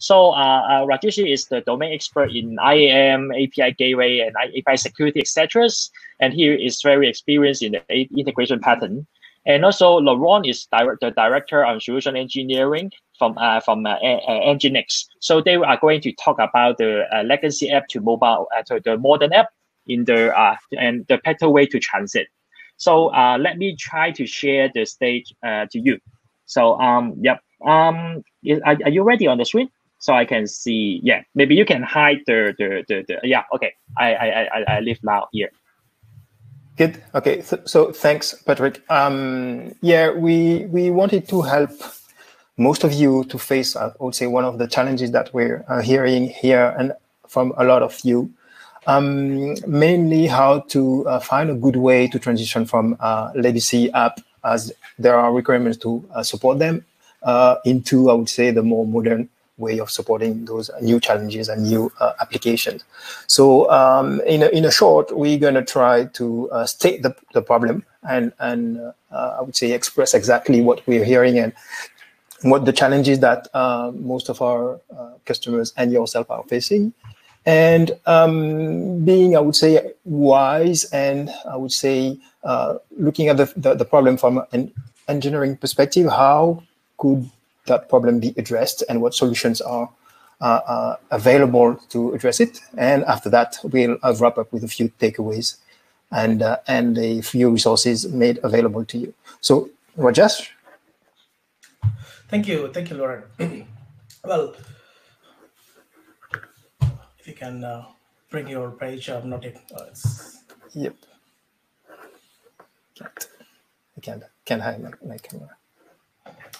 So uh, uh, Rajesh is the domain expert in IAM, API gateway, and API security, etc. And he is very experienced in the integration pattern. And also Laurent is direct, the director on solution engineering from uh, from uh, Nginx. So they are going to talk about the uh, legacy app to mobile uh, to the modern app in the uh, and the better way to transit. So uh, let me try to share the stage uh, to you. So um yep um is, are, are you ready on the screen? So I can see yeah maybe you can hide the the the, the yeah okay I I I I live now here. Good. Okay. So, so thanks, Patrick. Um, yeah, we we wanted to help most of you to face, I would say, one of the challenges that we're uh, hearing here and from a lot of you. Um, mainly how to uh, find a good way to transition from uh, legacy app as there are requirements to uh, support them uh, into, I would say, the more modern way of supporting those new challenges and new uh, applications. So um, in, a, in a short, we're going to try to uh, state the, the problem and, and uh, I would say express exactly what we're hearing and what the challenges that uh, most of our uh, customers and yourself are facing. And um, being, I would say, wise and I would say uh, looking at the, the, the problem from an engineering perspective, how could that problem be addressed and what solutions are uh, uh, available to address it. And after that, we'll uh, wrap up with a few takeaways and uh, and a few resources made available to you. So, Rajesh. Thank you, thank you, Laurent. well, if you can uh, bring your page up, not it. Yep. I can't, can't hide my, my camera.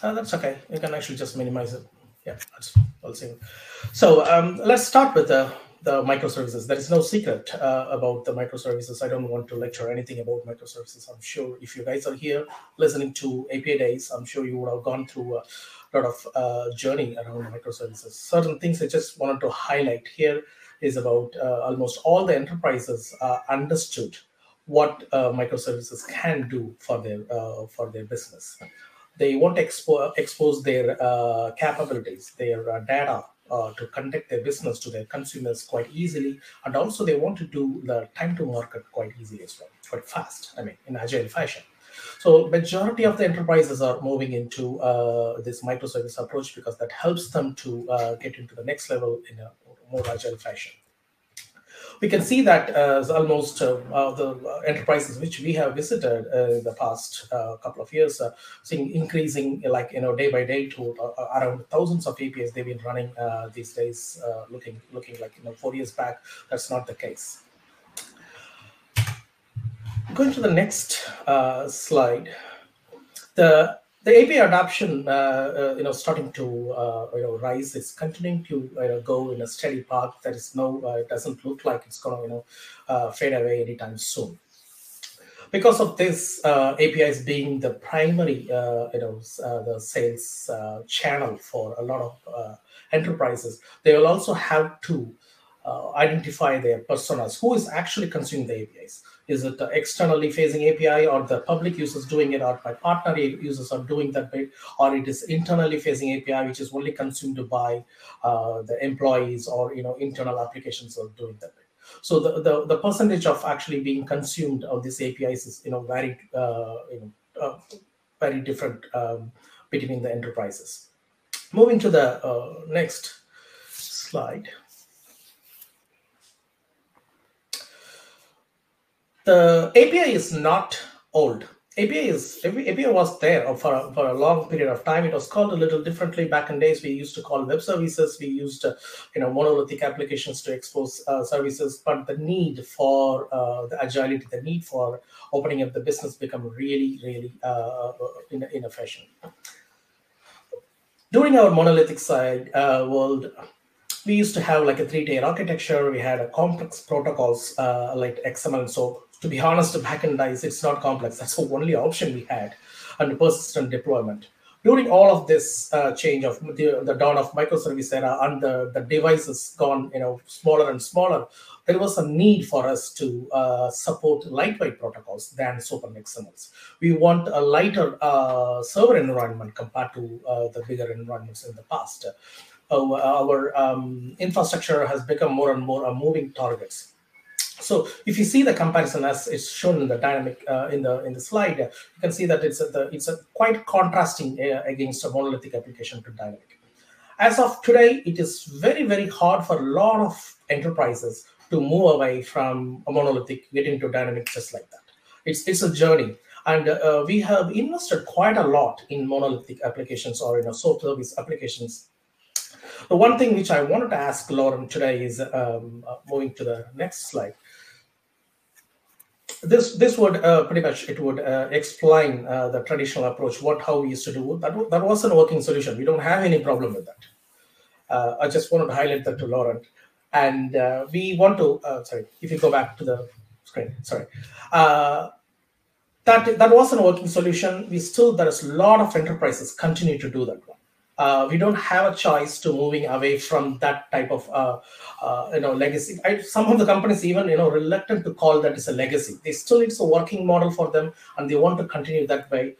Uh, that's okay. You can actually just minimize it. Yeah, that's, I'll see. So um, let's start with the, the microservices. There is no secret uh, about the microservices. I don't want to lecture anything about microservices. I'm sure if you guys are here listening to API Days, I'm sure you would have gone through a lot of uh, journey around microservices. Certain things I just wanted to highlight here is about uh, almost all the enterprises understood what uh, microservices can do for their uh, for their business they want to expo- expose their uh, capabilities, their uh, data uh, to conduct their business to their consumers quite easily. And also they want to do the time to market quite easily as well, quite fast, I mean, in agile fashion. So majority of the enterprises are moving into uh, this microservice approach because that helps them to uh, get into the next level in a more agile fashion we can see that uh, as almost uh, uh, the uh, enterprises which we have visited uh, in the past uh, couple of years, are seeing increasing like you know day by day to around thousands of APIs they've been running these days. looking looking like you know four years back, that's not the case. Going to the next slide, the the API adoption, uh, uh, you know, starting to uh, you know rise. is continuing to you know, go in a steady path. There is no, uh, it doesn't look like it's going to you know fade away anytime soon. Because of this, APIs being the primary, you know, the sales channel for a lot of enterprises, they will also have to identify their personas. Who is actually consuming the APIs? Is it externally facing API or the public users doing it or my partner users are doing that bit or it is internally facing API which is only consumed by uh, the employees or you know internal applications are doing that bit. So the, the, the percentage of actually being consumed of these APIs is you know very uh, you know uh, very different um, between the enterprises. Moving to the uh, next slide. The API is not old. API is API was there for, for a long period of time. It was called a little differently back in days. We used to call web services. We used uh, you know monolithic applications to expose uh, services. But the need for uh, the agility, the need for opening up the business, become really really uh, in in a fashion. During our monolithic side uh, world, we used to have like a three-tier architecture. We had a complex protocols uh, like XML and so to be honest, back in days, it's not complex. That's the only option we had under persistent deployment. During all of this uh, change of the, the, dawn of microservice era and the, the devices gone, you know, smaller and smaller, there was a need for us to uh, support lightweight protocols than and XMLs. We want a lighter uh, server environment compared to uh, the bigger environments in the past uh, our um, infrastructure has become more and more a moving targets. So if you see the comparison as it's shown in the dynamic uh, in the in the slide, you can see that it's a, the, it's a quite contrasting uh, against a monolithic application to dynamic. As of today, it is very very hard for a lot of enterprises to move away from a monolithic, get into dynamic just like that. It's it's a journey, and uh, we have invested quite a lot in monolithic applications or in a soap service applications. The one thing which I wanted to ask Laurent today is um, uh, moving to the next slide this this would uh, pretty much it would uh, explain uh, the traditional approach what how we used to do. That that wasn't a working solution. We don't have any problem with that. Uh, i just wanted to highlight that to laurent. And uh, we want to uh, sorry if you go back to the screen sorry. That that wasn't a working solution. We still there is a lot of enterprises continue to do that uh, we don't have a choice to moving away from that type of uh, uh, you know legacy. I, some of the companies even you know reluctant to call that as a legacy. They still it's a working model for them, and they want to continue that way.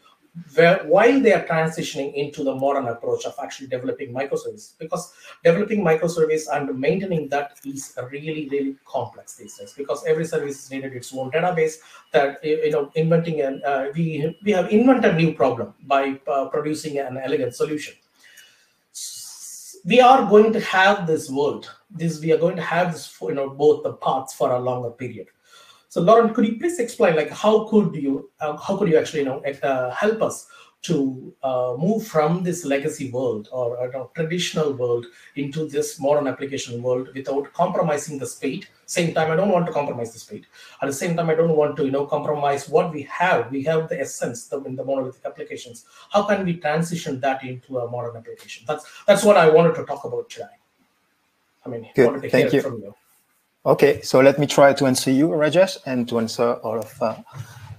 Where, while they are transitioning into the modern approach of actually developing microservice, because developing microservice and maintaining that is really really complex these days. Because every service is needed its own database. That you know inventing and uh, we we have invented new problem by uh, producing an elegant solution we are going to have this world. This we are going to have this, you know, both the paths for a longer period. So, Laurent, could you please explain, like, how could you, uh, how could you actually, you know, uh, help us to uh, move from this legacy world or you know, traditional world into this modern application world without compromising the speed? Same time, I don't want to compromise the speed. At the same time, I don't want to, you know, compromise what we have. We have the essence in the monolithic applications. How can we transition that into a modern application? That's that's what I wanted to talk about today. I mean, Good. wanted to Thank hear you. from you. Okay, so let me try to answer you, Rajesh, and to answer all of uh,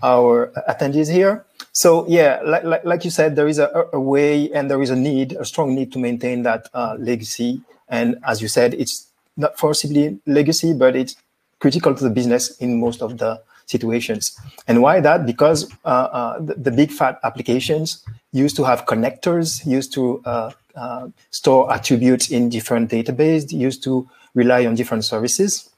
our attendees here. So yeah, like, like, like, you said, there is a, a, way and there is a need, a strong need to maintain that uh, legacy. And as you said, it's not forcibly legacy, but it's critical to the business in most of the situations. And why that? Because uh, uh, the, the, big fat applications used to have connectors, used to uh, uh, store attributes in different databases, used to rely on different services.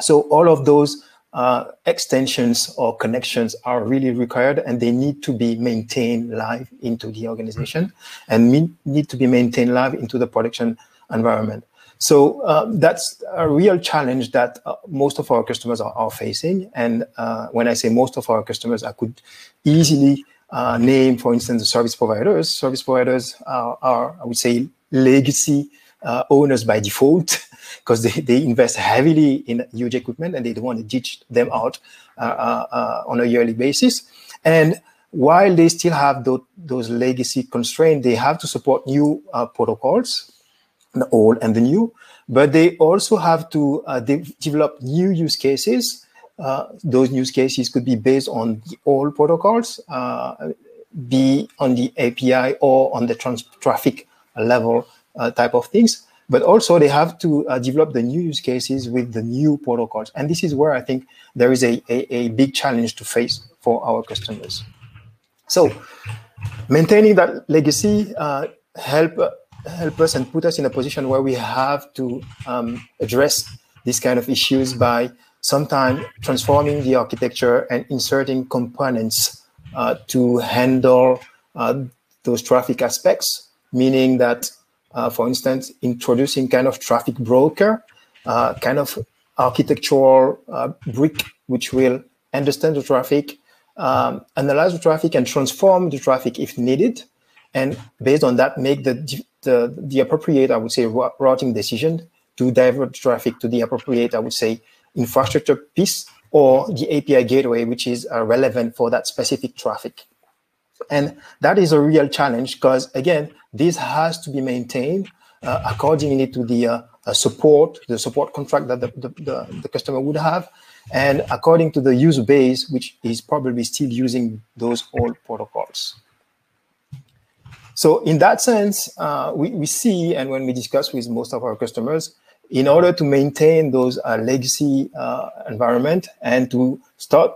So all of those uh, extensions or connections are really required and they need to be maintained live into the organization and need to be maintained live into the production environment. So uh, that's a real challenge that uh, most of our customers are, are facing. And uh, when I say most of our customers, I could easily uh, name, for instance, the service providers. Service providers are, are I would say, legacy uh, owners by default because they, they invest heavily in huge equipment and they don't want to ditch them out uh, uh, uh, on a yearly basis. And while they still have those, those legacy constraints, they have to support new uh, protocols, the old and the new, but they also have to uh, de develop new use cases. Uh, those use cases could be based on the old protocols, be on the API or on the trans traffic level type of things but also they have to uh, develop the new use cases with the new protocols. And this is where I think there is a, a, a big challenge to face for our customers. So maintaining that legacy uh, help help us and put us in a position where we have to um, address these kind of issues by sometimes transforming the architecture and inserting components uh, to handle uh, those traffic aspects, meaning that uh, for instance, introducing kind of traffic broker, uh, kind of architectural uh, brick, which will understand the traffic, um, analyze the traffic, and transform the traffic if needed. And based on that, make the, the, the appropriate, I would say, routing decision to divert traffic to the appropriate, I would say, infrastructure piece or the API gateway, which is uh, relevant for that specific traffic. And that is a real challenge because, again, this has to be maintained uh, accordingly to the uh, uh, support, the support contract that the, the, the, the, customer would have, and according to the user base, which is probably still using those old protocols. So in that sense, uh, we, we see, and when we discuss with most of our customers, in order to maintain those uh, legacy uh, environment and to start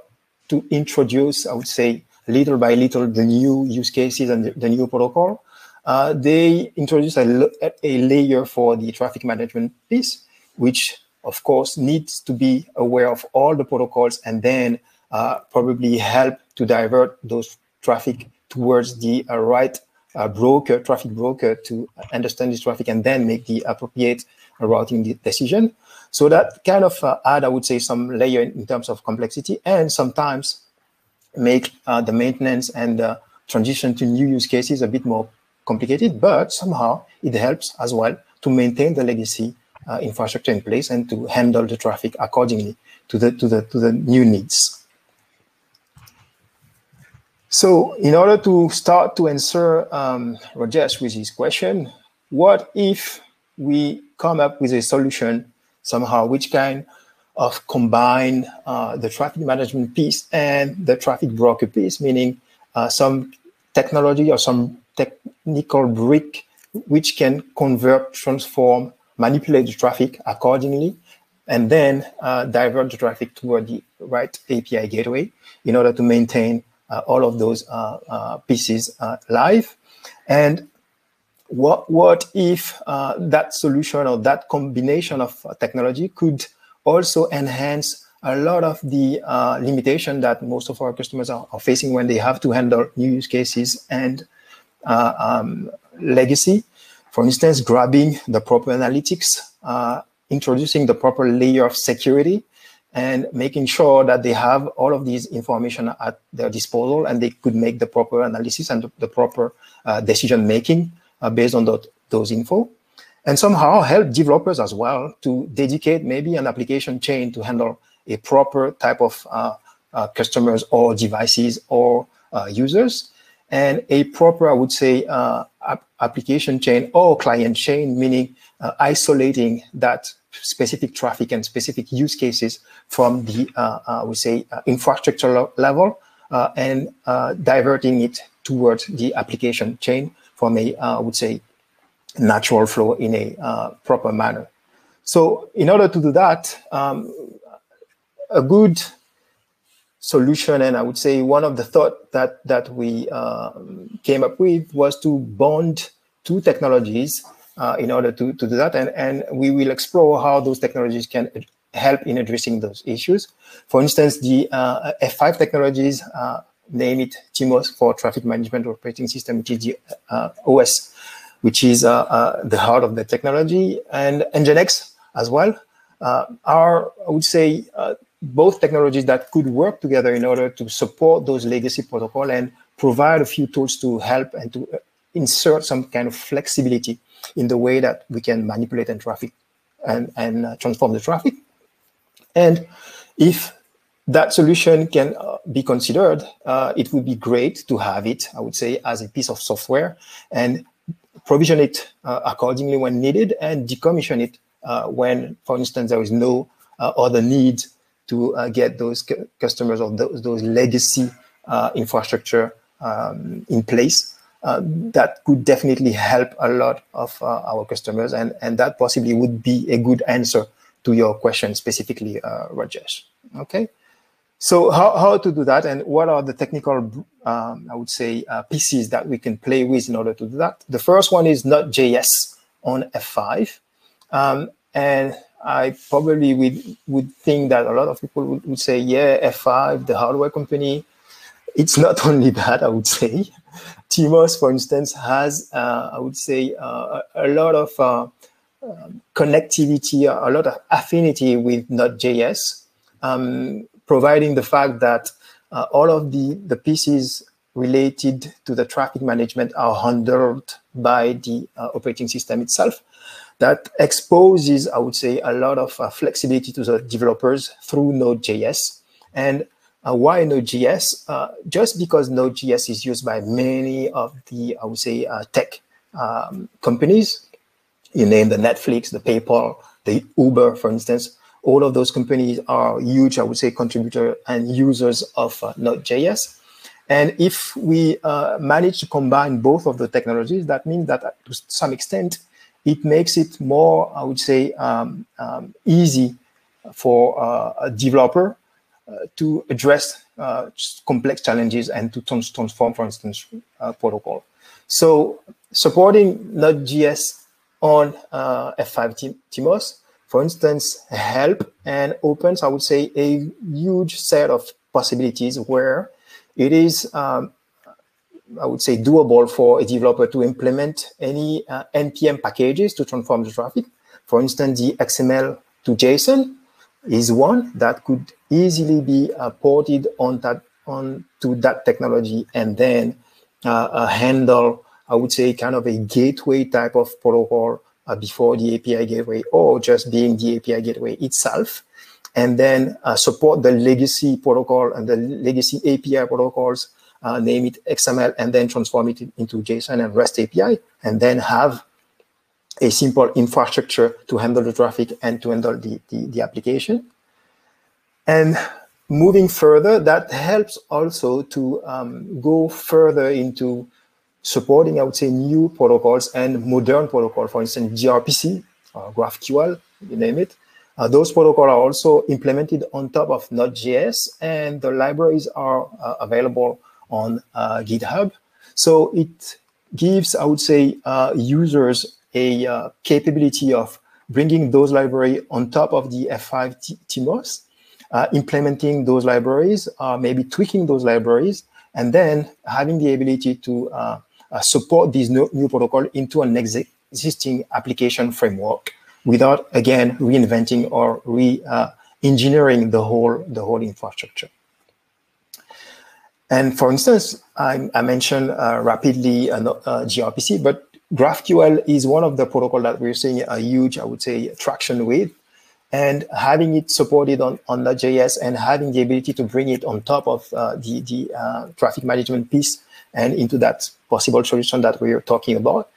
to introduce, I would say, little by little the new use cases and the, the new protocol, uh, they introduce a, a layer for the traffic management piece, which of course needs to be aware of all the protocols and then uh, probably help to divert those traffic towards the uh, right uh, broker, traffic broker to understand this traffic and then make the appropriate routing decision. So that kind of uh, add, I would say, some layer in terms of complexity and sometimes make uh, the maintenance and the transition to new use cases a bit more complicated, but somehow it helps as well to maintain the legacy uh, infrastructure in place and to handle the traffic accordingly to the to the to the new needs. So, in order to start to answer um, Rajesh with his question, what if we come up with a solution somehow which kind of combine uh, the traffic management piece and the traffic broker piece, meaning uh, some technology or some technical brick which can convert, transform, manipulate the traffic accordingly, and then uh, divert the traffic toward the right API gateway in order to maintain uh, all of those uh, uh, pieces live. And what, what if that solution or that combination of technology could also enhance a lot of the uh, limitation that most of our customers are, are, facing when they have to handle new use cases and uh, um, legacy. For instance, grabbing the proper analytics, uh, introducing the proper layer of security, and making sure that they have all of these information at their disposal and they could make the proper analysis and the, proper uh, decision making uh, based on the, those info and somehow help developers as well to dedicate maybe an application chain to handle a proper type of uh, uh, customers or devices or uh, users. And a proper, I would say, uh, application chain or client chain, meaning uh, isolating that specific traffic and specific use cases from the, uh, uh we say, infrastructure level and diverting it towards the application chain from a, I would say, natural flow in a proper manner. So in order to do that, um, a good solution, and I would say one of the thought that that we uh, came up with was to bond two technologies uh, in order to, to do that, and and we will explore how those technologies can help in addressing those issues. For instance, the uh, F5 technologies, uh, name it TMOS for Traffic Management Operating System, which is the uh, OS, which is uh, the heart of the technology, and Nginx as well. are, I would say, both technologies that could work together in order to support those legacy protocol and provide a few tools to help and to uh, insert some kind of flexibility in the way that we can manipulate and traffic and, and uh, transform the traffic. And if that solution can uh, be considered, uh, it would be great to have it, I would say, as a piece of software and provision it uh, accordingly when needed and decommission it uh, when, for instance, there is no other need to uh, get those customers or those, those legacy uh, infrastructure um, in place. Uh, that could definitely help a lot of uh, our customers, and, and that possibly would be a good answer to your question specifically, uh, Rajesh. Okay, so how, how to do that, and what are the technical, um, I would say, uh, pieces that we can play with in order to do that? The first one is Node.js on F5, um, and I probably would, would think that a lot of people would, would say, yeah, F5, the hardware company, it's not only that, I would say. TMOS, for instance, has, uh, I would say, uh, a lot of uh, um, connectivity, a lot of affinity with Node.js, um, providing the fact that uh, all of the, the pieces related to the traffic management are handled by the uh, operating system itself that exposes, I would say, a lot of uh, flexibility to the developers through Node.js. And uh, why Node.js? Uh, just because Node.js is used by many of the, I would say, uh, tech um, companies. You name the Netflix, the PayPal, the Uber, for instance. All of those companies are huge, I would say, contributor and users of uh, Node.js. And if we uh, manage to combine both of the technologies, that means that to some extent, it makes it more, I would say, um, um, easy for uh, a developer uh, to address uh, complex challenges and to transform, for instance, protocol. So supporting Node.js on uh, F5 TMOS, for instance, help and opens, I would say, a huge set of possibilities where it is, um, I would say, doable for a developer to implement any uh, NPM packages to transform the traffic. For instance, the XML to JSON is one that could easily be uh, ported on that onto that technology and then uh, uh, handle, I would say, kind of a gateway type of protocol uh, before the API gateway or just being the API gateway itself. And then uh, support the legacy protocol and the legacy API protocols, uh, name it XML, and then transform it into JSON and REST API, and then have a simple infrastructure to handle the traffic and to handle the, the, the application. And moving further, that helps also to um, go further into supporting, I would say, new protocols and modern protocol, for instance, gRPC, or GraphQL, you name it. Uh, those protocols are also implemented on top of Node.js, and the libraries are uh, available on uh, GitHub. So it gives, I would say, uh, users a uh, capability of bringing those libraries on top of the F5 TMOS, uh, implementing those libraries, maybe tweaking those libraries, and then having the ability to uh, support this new, new protocol into an existing application framework without again reinventing or re-engineering uh, the whole the whole infrastructure. And for instance, I, I mentioned uh, rapidly uh, uh gRPC, but GraphQL is one of the protocol that we're seeing a huge, I would say, traction with. And having it supported on, on the JS and having the ability to bring it on top of uh, the, the uh, traffic management piece and into that possible solution that we're talking about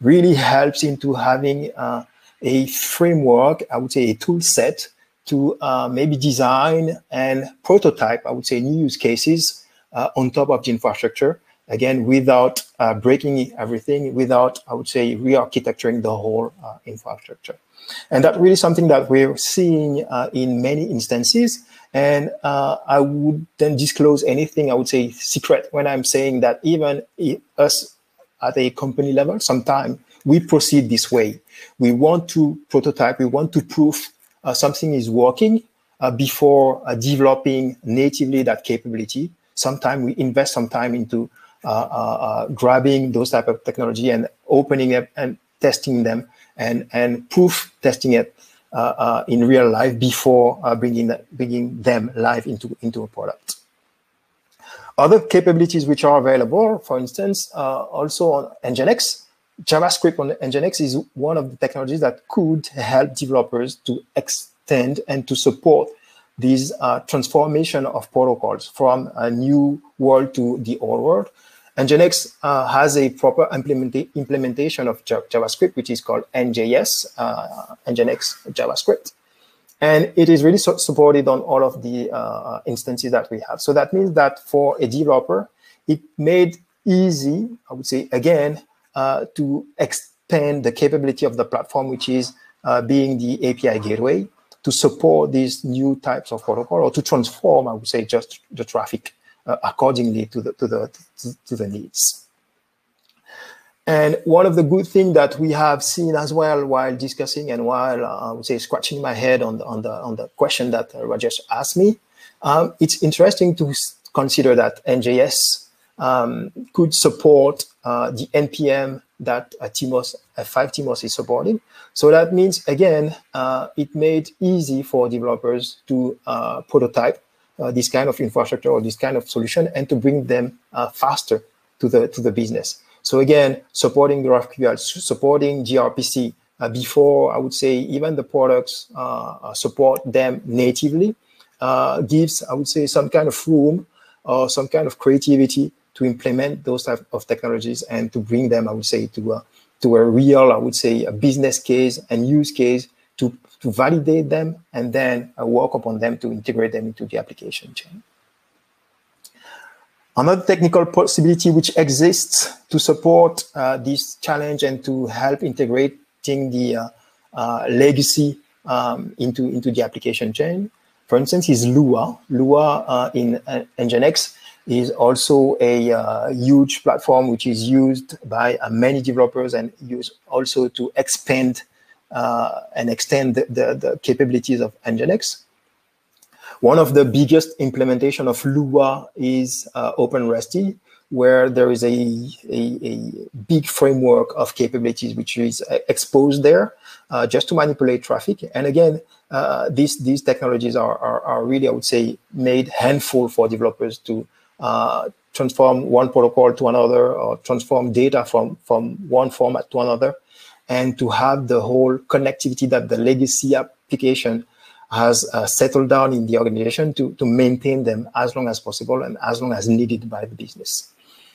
really helps into having uh, a framework, I would say a tool set to uh, maybe design and prototype, I would say, new use cases uh, on top of the infrastructure. Again, without uh, breaking everything, without, I would say, re-architecturing the whole uh, infrastructure. And that's really something that we're seeing uh, in many instances. And uh, I wouldn't disclose anything, I would say secret, when I'm saying that even us at a company level, sometimes we proceed this way. We want to prototype, we want to prove uh, something is working uh, before uh, developing natively that capability. Sometimes we invest some time into uh, grabbing those type of technology and opening up and testing them and, and proof testing it uh, uh, in real life before uh, bringing, bringing them live into, into a product. Other capabilities which are available, for instance, also on Nginx, JavaScript on Nginx is one of the technologies that could help developers to extend and to support this uh, transformation of protocols from a new world to the old world. Nginx uh, has a proper implementa implementation of JavaScript, which is called NJS, uh, Nginx JavaScript. And it is really supported on all of the uh, instances that we have. So that means that for a developer, it made easy, I would say, again, uh, to extend the capability of the platform, which is uh, being the API gateway, to support these new types of protocol or to transform, I would say, just the traffic uh, accordingly to the, to, the, to, to the needs. And one of the good things that we have seen as well while discussing and while uh, I would say scratching my head on the, on the, on the question that uh, Rajesh asked me, um, it's interesting to consider that NJS um, could support uh, the NPM that uh, TMOS, F5 TMOS is supporting. So that means, again, uh, it made easy for developers to uh, prototype uh, this kind of infrastructure or this kind of solution and to bring them uh, faster to the to the business. So again, supporting the GraphQL, supporting gRPC uh, before I would say even the products uh, uh, support them natively uh, gives I would say some kind of room or some kind of creativity to implement those type of technologies and to bring them I would say to a, to a real I would say a business case and use case to to validate them and then uh, work upon them to integrate them into the application chain. Another technical possibility which exists to support uh, this challenge and to help integrating the uh, uh, legacy um, into, into the application chain, for instance, is Lua. Lua uh, in uh, Nginx is also a uh, huge platform which is used by uh, many developers and used also to expand uh, and extend the, the, the, capabilities of Nginx. One of the biggest implementation of Lua is uh, OpenResty, where there is a, a, a, big framework of capabilities which is uh, exposed there uh, just to manipulate traffic. And again, uh, these these technologies are, are, are, really, I would say, made handful for developers to uh, transform one protocol to another or transform data from, from one format to another and to have the whole connectivity that the legacy application has uh, settled down in the organization to, to maintain them as long as possible and as long as needed by the business.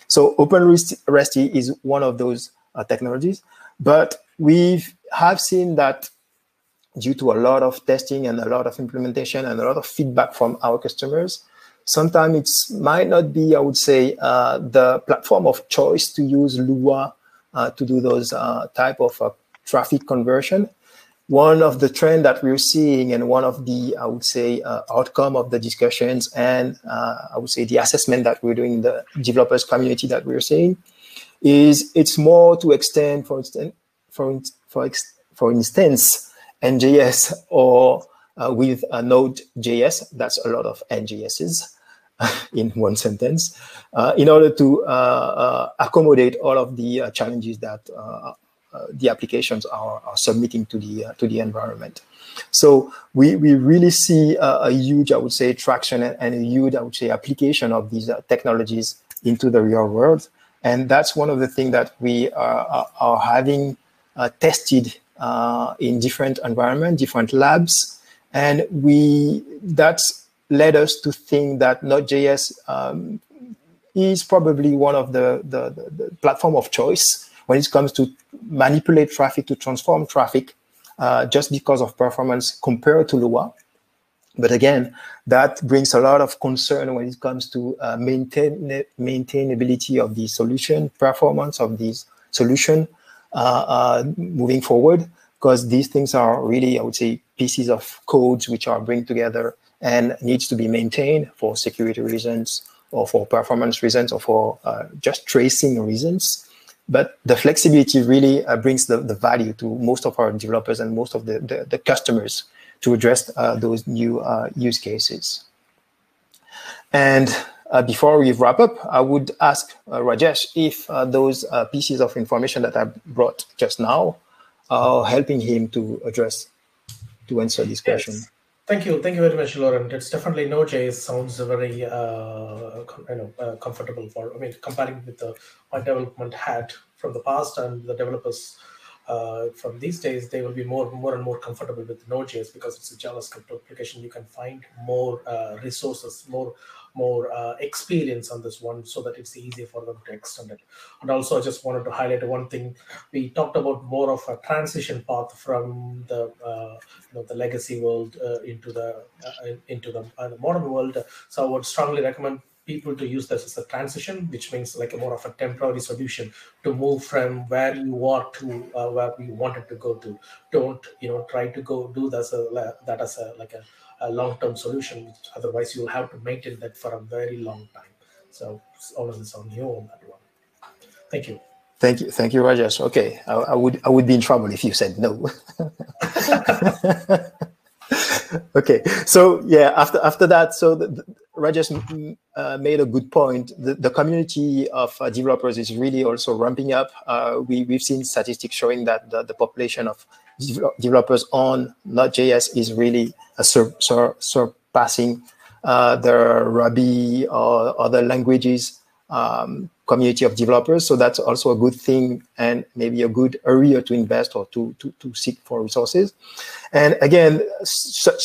So OpenResty is one of those uh, technologies, but we have seen that due to a lot of testing and a lot of implementation and a lot of feedback from our customers, sometimes it might not be, I would say, uh, the platform of choice to use Lua to do those uh, type of uh, traffic conversion. One of the trend that we're seeing and one of the, I would say, uh, outcome of the discussions and uh, I would say the assessment that we're doing in the developers community that we're seeing is it's more to extend, for instance, for, for, for instance, NJS or uh, with a Node.js, that's a lot of NJSs in one sentence, uh, in order to uh, uh accommodate all of the uh, challenges that uh, the applications are, are, submitting to the to the environment. So we, we really see a, a huge, I would say, traction and, a huge, I would say, application of these technologies into the real world. And that's one of the things that we are, are having tested in different environments, different labs, and we that's led us to think that Node.js um, is probably one of the, the, the, platform of choice when it comes to manipulate traffic, to transform traffic, uh, just because of performance compared to Lua. But again, that brings a lot of concern when it comes to uh, maintain maintainability of the solution, performance of these solution uh, uh, moving forward, because these things are really, I would say, pieces of codes which are bring together and needs to be maintained for security reasons or for performance reasons or for uh, just tracing reasons. But the flexibility really uh, brings the, the value to most of our developers and most of the, the, the customers to address uh, those new uh, use cases. And uh, before we wrap up, I would ask uh, Rajesh if those pieces of information that I brought just now are helping him to address, to answer this yes. question. Thank you, thank you very much, Laurent. It's definitely Node.js sounds very uh, you know uh, comfortable for. I mean, comparing with the my development hat from the past and the developers uh, from these days, they will be more more and more comfortable with Node.js because it's a JavaScript application. You can find more uh, resources, more more uh, experience on this one so that it's easier for them to extend it. And also, I just wanted to highlight one thing. We talked about more of a transition path from the uh, you know the legacy world uh, into the uh, into the, the modern world. So I would strongly recommend people to use this as a transition, which means like a more of a temporary solution to move from where you are to uh, where we wanted to go to. Don't you know try to go do that as a, that as a like a a long-term solution. which Otherwise, you'll have to maintain that for a very long time. So all of this on you on that one. Thank you. Thank you, thank you, Rajesh. Okay, I, I would I would be in trouble if you said no. okay, so yeah, after after that, so the, the, Rajesh uh, made a good point. The, the community of uh, developers is really also ramping up. Uh, we we've seen statistics showing that the, the population of developers on Node.js is really sur sur surpassing uh, the Ruby or other languages um, community of developers. So that's also a good thing and maybe a good area to invest or to, to, to seek for resources. And again,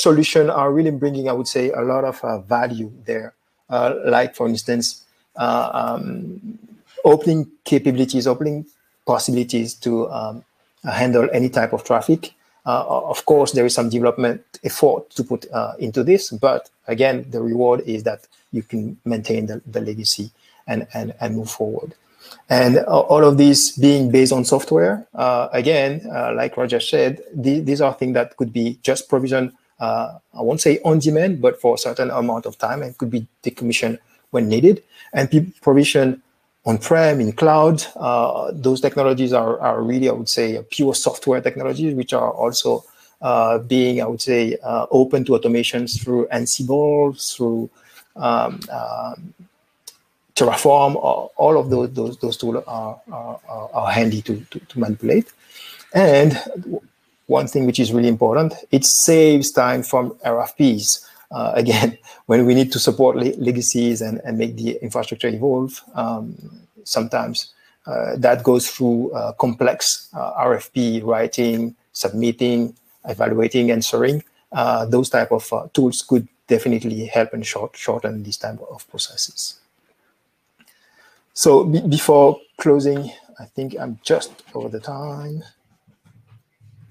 solutions are really bringing, I would say, a lot of uh, value there. Uh, like, for instance, uh, um, opening capabilities, opening possibilities to um, handle any type of traffic. Uh, of course, there is some development effort to put uh, into this, but again, the reward is that you can maintain the, the legacy and, and, and move forward. And all of these being based on software, uh, again, uh, like Roger said, th these are things that could be just provisioned, uh, I won't say on demand, but for a certain amount of time and could be decommissioned when needed, and people provision on-prem, in cloud. Uh, those technologies are, are really, I would say, pure software technologies, which are also uh, being, I would say, uh, open to automations through Ansible, through um, Terraform. All of those those, those tools are, are, are handy to, to, to manipulate. And one thing which is really important, it saves time from RFPs. Uh, again, when we need to support le legacies and, and make the infrastructure evolve, um, sometimes uh, that goes through uh, complex uh, RFP writing, submitting, evaluating, answering. Uh, those type of uh, tools could definitely help and short, shorten this type of processes. So before closing, I think I'm just over the time.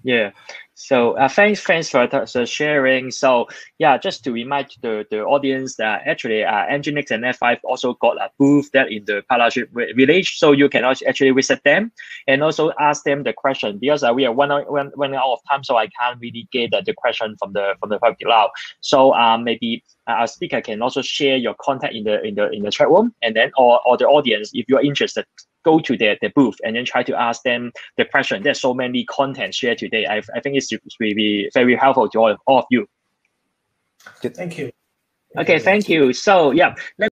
Yeah. So uh, thanks, thanks for the sharing. So yeah, just to remind the, the audience that actually uh, Nginx and F5 also got a booth there in the partnership village, so you can actually visit them and also ask them the question because uh, we are one one one out of time, so I can't really get the, the question from the from the public now. So um, maybe our speaker can also share your contact in the in the in the chat room, and then or, or the audience, if you're interested, go to their, their booth and then try to ask them the question. There's so many content shared today. I, I think it's will be very helpful to all, all of you. Thank you. Okay, thank you. So yeah,